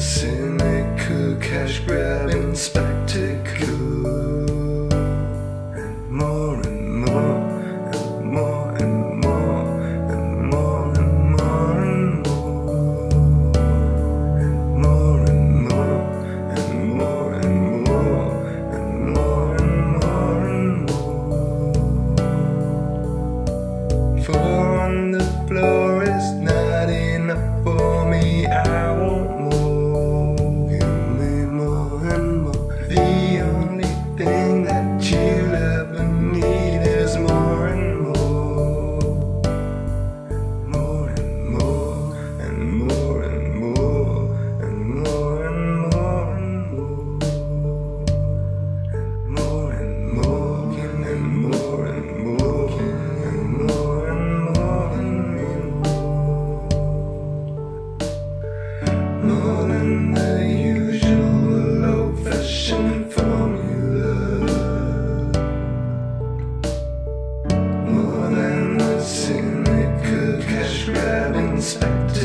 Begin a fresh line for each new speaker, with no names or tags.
cynical cash grabbing spectacle and more and more and more and more and more and more and more and more. And more and more and more and more and more and more. For on the Grabbing spectacles.